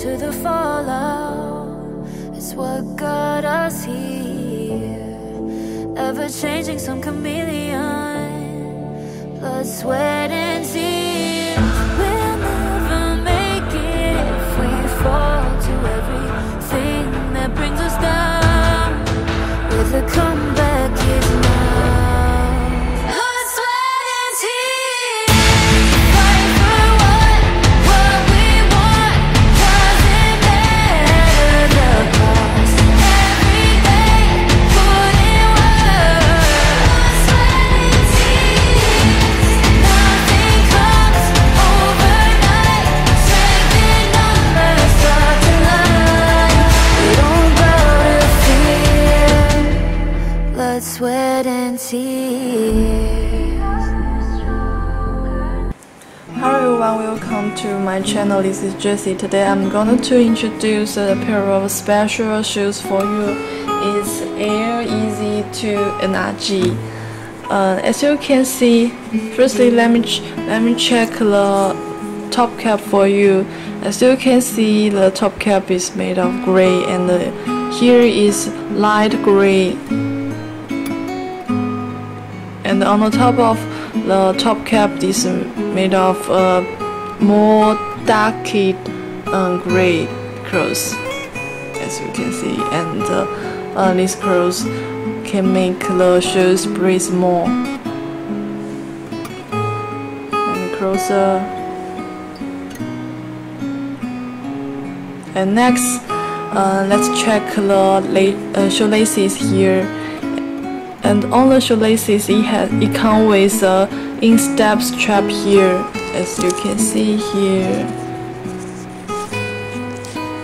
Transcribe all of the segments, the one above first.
to the fallout. It's what got us here. Ever changing, some chameleon. Blood, sweat, and tears. We'll never make it if we fall to everything that brings us down. With a comeback my channel. This is Jessie. Today I'm going to introduce a pair of special shoes for you. It's Air Yeezy 2 NRG. Uh, as you can see, firstly let me let me check the top cap for you. As you can see, the top cap is made of gray, and uh, here is light gray and on the top of the top cap is made of uh, more dark uh, gray clothes as you can see. And uh, uh, these clothes can make the shoes breathe more. And closer. And next uh, let's check the uh, shoelaces here. And on the shoelaces it has it comes with a instep strap here as you can see here.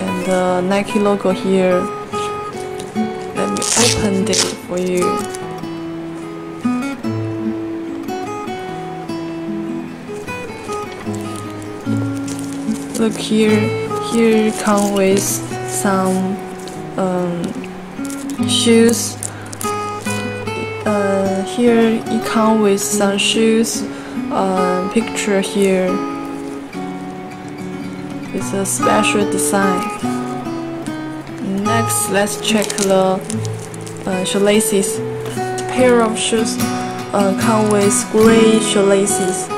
And the Nike logo here. Let me open it for you. Look here. Here it comes with some um, shoes. Uh, here it come with some shoes uh, picture here it's a special design next let's check the uh, shoelaces pair of shoes uh, come with gray shoelaces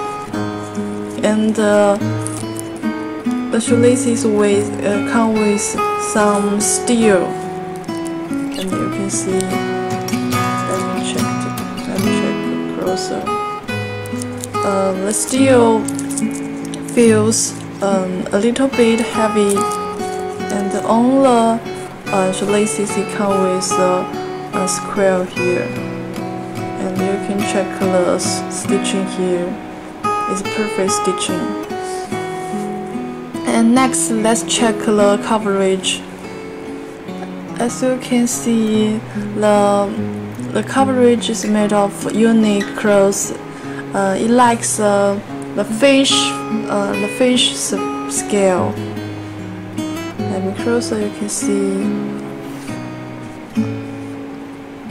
and uh, the shoelaces with uh, come with some steel and you can see let me check. Let me check closer. Um, steel feels um, a little bit heavy, and on the uh, it comes with a, a square here, and you can check the stitching here. It's perfect stitching. And next, let's check the coverage. As you can see, the the coverage is made of unique clothes. Uh, it likes uh, the fish, uh, the fish scale. Let me closer, you can see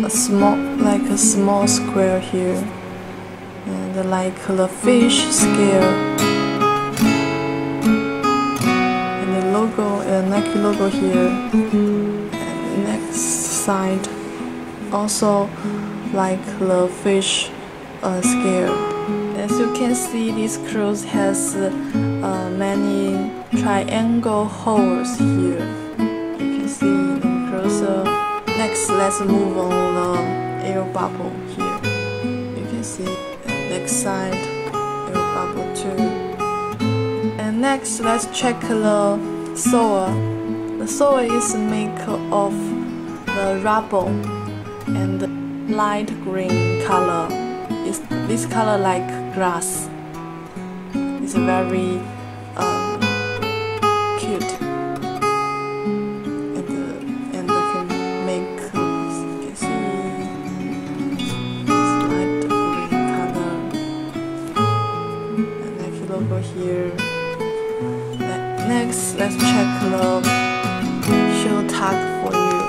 a small, like a small square here, and like the fish scale. And the logo, uh, Nike logo here. And next side also like the fish uh, scale. As you can see, this clothes has uh, many triangle holes here. You can see them closer. Next, let's move on the air bubble here. You can see next side air bubble too. And next, let's check the sole. The sole is made of the rubber and light green color. It's this color like grass. It's very um, cute and uh, and can make uh, you can see it's light green color. And Nike logo here. Next, let's check the shoe tag for you.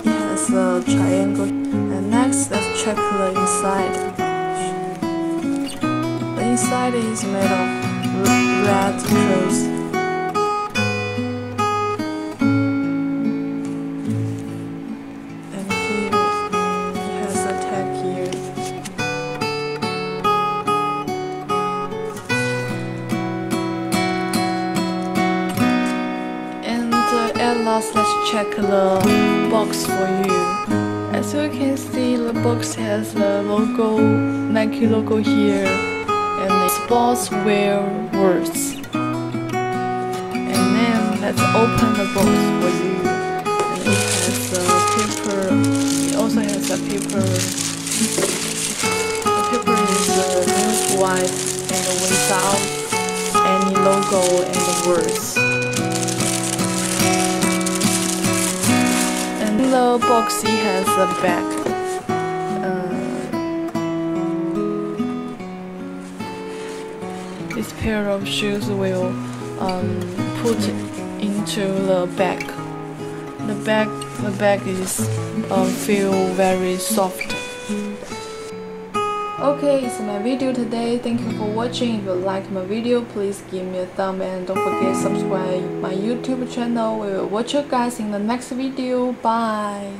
It has a triangle. And next, let's check the inside. The inside is made of red clothes Logo here, and the sportswear words. And then let's open the box for you. And it has a paper. It also has a paper. The paper is uh, white and without any logo and the words. And the box it has a bag. Pair of shoes will um, put into the bag. The bag, the bag is uh, feel very soft. Okay, it's my video today. Thank you for watching. If you like my video, please give me a thumb and don't forget subscribe my YouTube channel. We will watch you guys in the next video. Bye.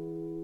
Thank you.